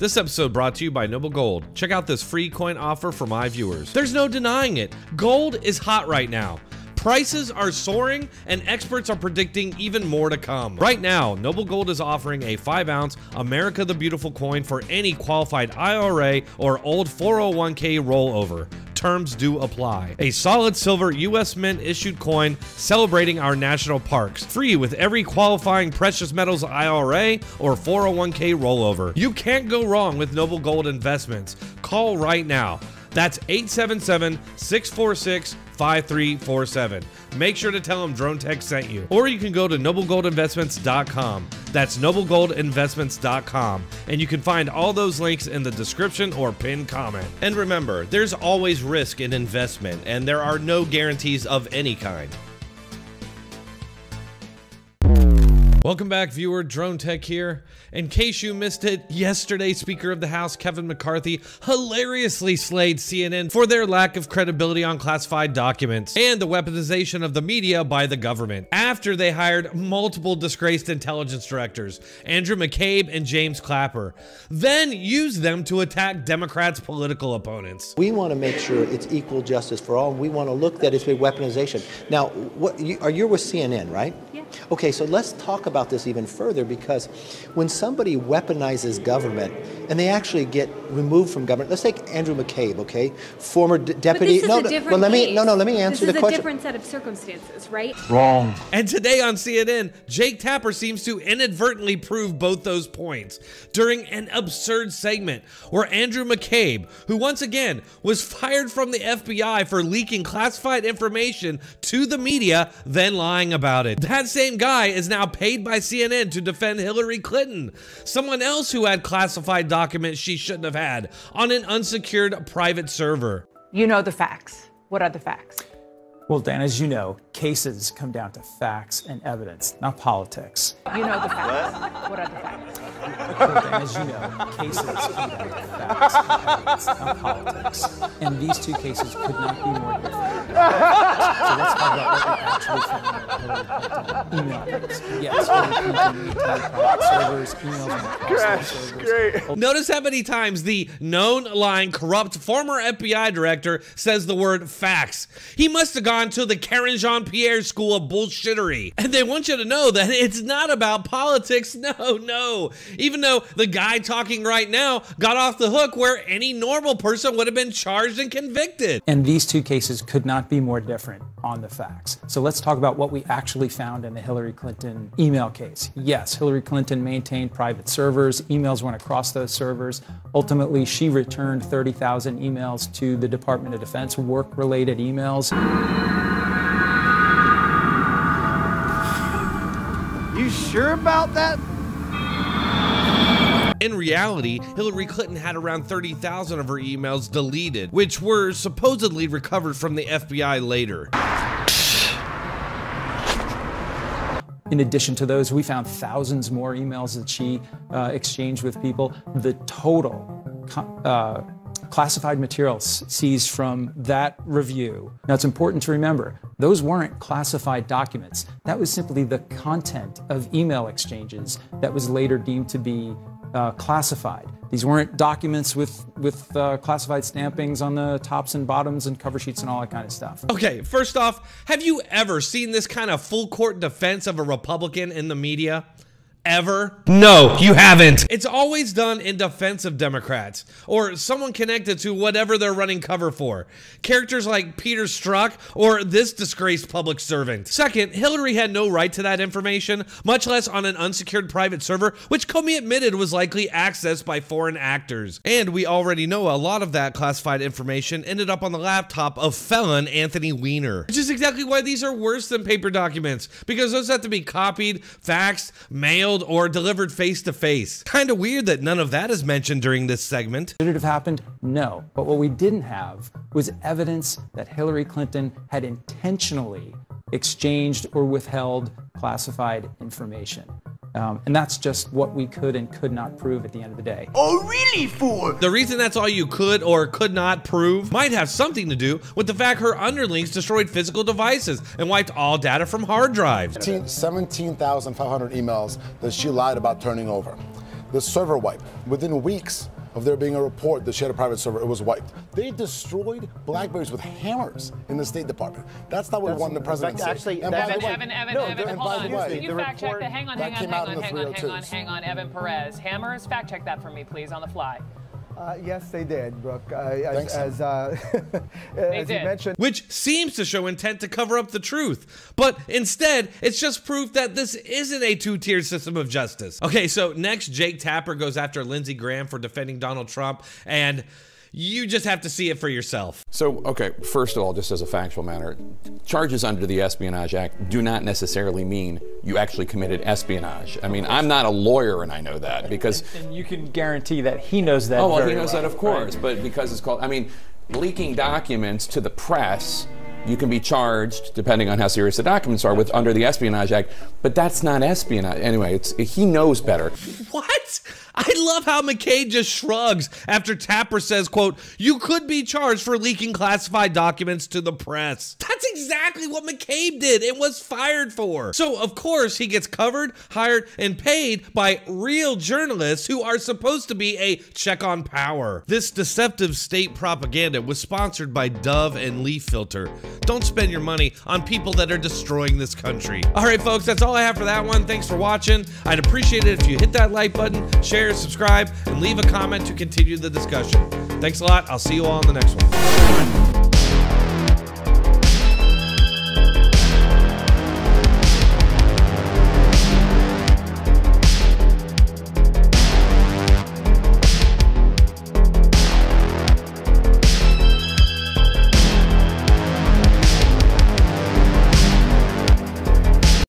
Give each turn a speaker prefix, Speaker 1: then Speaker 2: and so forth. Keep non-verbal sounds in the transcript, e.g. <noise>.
Speaker 1: This episode brought to you by Noble Gold. Check out this free coin offer for my viewers. There's no denying it. Gold is hot right now. Prices are soaring, and experts are predicting even more to come. Right now, Noble Gold is offering a 5 ounce America the Beautiful coin for any qualified IRA or old 401k rollover. Terms do apply. A solid silver U.S. Mint issued coin celebrating our national parks. Free with every qualifying precious metals IRA or 401k rollover. You can't go wrong with Noble Gold Investments. Call right now. That's 877 646 5347. Make sure to tell them Dronetek sent you. Or you can go to noblegoldinvestments.com. That's noblegoldinvestments.com. And you can find all those links in the description or pinned comment. And remember, there's always risk in investment, and there are no guarantees of any kind. Welcome back, viewer. Dronetek here. In case you missed it, yesterday, Speaker of the House Kevin McCarthy hilariously slayed CNN for their lack of credibility on classified documents and the weaponization of the media by the government after they hired multiple disgraced intelligence directors, Andrew McCabe and James Clapper, then used them to attack Democrats' political opponents.
Speaker 2: We want to make sure it's equal justice for all, and we want to look at it as weaponization. Now, what you, are you with CNN, right?
Speaker 3: Yeah.
Speaker 2: Okay, so let's talk about this even further because when somebody weaponizes government and they actually get removed from government, let's take Andrew McCabe, okay, former d- deputy.
Speaker 3: But this is
Speaker 2: no,
Speaker 3: a
Speaker 2: no,
Speaker 3: different
Speaker 2: well, let me
Speaker 3: case.
Speaker 2: no, no, let me answer
Speaker 3: this
Speaker 2: the
Speaker 3: is
Speaker 2: question.
Speaker 3: a different set of circumstances, right?
Speaker 4: Wrong.
Speaker 1: And today on CNN, Jake Tapper seems to inadvertently prove both those points during an absurd segment where Andrew McCabe, who once again was fired from the FBI for leaking classified information to the media, then lying about it. That same guy is now paid by CNN to defend Hillary Clinton, someone else who had classified documents she shouldn't have had on an unsecured private server.
Speaker 5: You know the facts. What are the facts?
Speaker 4: Well, Dan, as you know, cases come down to facts and evidence, not politics.
Speaker 5: You know the facts. What are the facts?
Speaker 4: Well, Dan, as you know, cases come down to facts and evidence, not politics. And these two cases could not be more different. So let's talk about what we <laughs>
Speaker 1: Notice how many times the known lying, corrupt former FBI director says the word facts. He must have gone to the Karen Jean Pierre School of Bullshittery. And they want you to know that it's not about politics. <laughs> No, no. Even though the guy talking right now got off the hook where any normal person would have been charged and convicted.
Speaker 4: And these two cases could not be more different on the facts. So let's talk about what we actually found in the Hillary Clinton email case. Yes, Hillary Clinton maintained private servers, emails went across those servers. Ultimately, she returned 30,000 emails to the Department of Defense, work related emails.
Speaker 6: You sure about that?
Speaker 1: In reality, Hillary Clinton had around 30,000 of her emails deleted, which were supposedly recovered from the FBI later.
Speaker 4: In addition to those, we found thousands more emails that she uh, exchanged with people. The total uh, classified materials seized from that review. Now, it's important to remember those weren't classified documents. That was simply the content of email exchanges that was later deemed to be uh, classified. These weren't documents with with uh, classified stampings on the tops and bottoms and cover sheets and all that kind of stuff.
Speaker 1: Okay, first off, have you ever seen this kind of full court defense of a Republican in the media? Ever? No, you haven't. It's always done in defense of Democrats or someone connected to whatever they're running cover for. Characters like Peter Strzok or this disgraced public servant. Second, Hillary had no right to that information, much less on an unsecured private server, which Comey admitted was likely accessed by foreign actors. And we already know a lot of that classified information ended up on the laptop of felon Anthony Weiner. Which is exactly why these are worse than paper documents, because those have to be copied, faxed, mailed, or delivered face to face. Kinda weird that none of that is mentioned during this segment.
Speaker 4: Should it have happened? No. But what we didn't have was evidence that Hillary Clinton had intentionally exchanged or withheld classified information. Um, and that's just what we could and could not prove at the end of the day.
Speaker 6: Oh, really, fool?
Speaker 1: The reason that's all you could or could not prove might have something to do with the fact her underlings destroyed physical devices and wiped all data from hard drives.
Speaker 7: 17 17,500 emails that she lied about turning over. the server wipe. Within weeks of there being a report that she had a private server, it was wiped. They destroyed Blackberries with hammers in the State Department. That's not what want the presidency.
Speaker 8: actually,
Speaker 7: and by the way,
Speaker 8: Evan, Evan,
Speaker 7: no,
Speaker 8: Evan,
Speaker 7: and
Speaker 8: hold
Speaker 7: by
Speaker 8: on.
Speaker 7: the way,
Speaker 8: Can you
Speaker 7: the
Speaker 8: fact check that? Hang on,
Speaker 7: that
Speaker 8: hang on, hang on,
Speaker 7: oh
Speaker 8: hang on, hang on, hang on. Evan Perez. Hammers, fact check that for me, please, on the fly.
Speaker 9: Uh, yes, they did, Brooke. Uh, as
Speaker 7: Thanks,
Speaker 9: as, uh, <laughs> as you mentioned,
Speaker 1: which seems to show intent to cover up the truth. But instead, it's just proof that this isn't a two tier system of justice. Okay, so next, Jake Tapper goes after Lindsey Graham for defending Donald Trump, and you just have to see it for yourself.
Speaker 10: So, okay, first of all, just as a factual matter, charges under the Espionage Act do not necessarily mean you actually committed espionage. I mean, I'm not a lawyer and I know that because.
Speaker 4: And you can guarantee that he knows that.
Speaker 10: Oh, well,
Speaker 4: very
Speaker 10: he knows
Speaker 4: well,
Speaker 10: that, of course, but because it's called, I mean, leaking documents to the press. You can be charged, depending on how serious the documents are, with under the Espionage Act, but that's not espionage. Anyway, it's he knows better.
Speaker 1: What? I love how McCabe just shrugs after Tapper says, quote, you could be charged for leaking classified documents to the press. That's exactly what McCabe did and was fired for. So, of course, he gets covered, hired, and paid by real journalists who are supposed to be a check on power. This deceptive state propaganda was sponsored by Dove and Leaf Filter. Don't spend your money on people that are destroying this country. All right, folks, that's all I have for that one. Thanks for watching. I'd appreciate it if you hit that like button, share, subscribe, and leave a comment to continue the discussion. Thanks a lot. I'll see you all in the next one.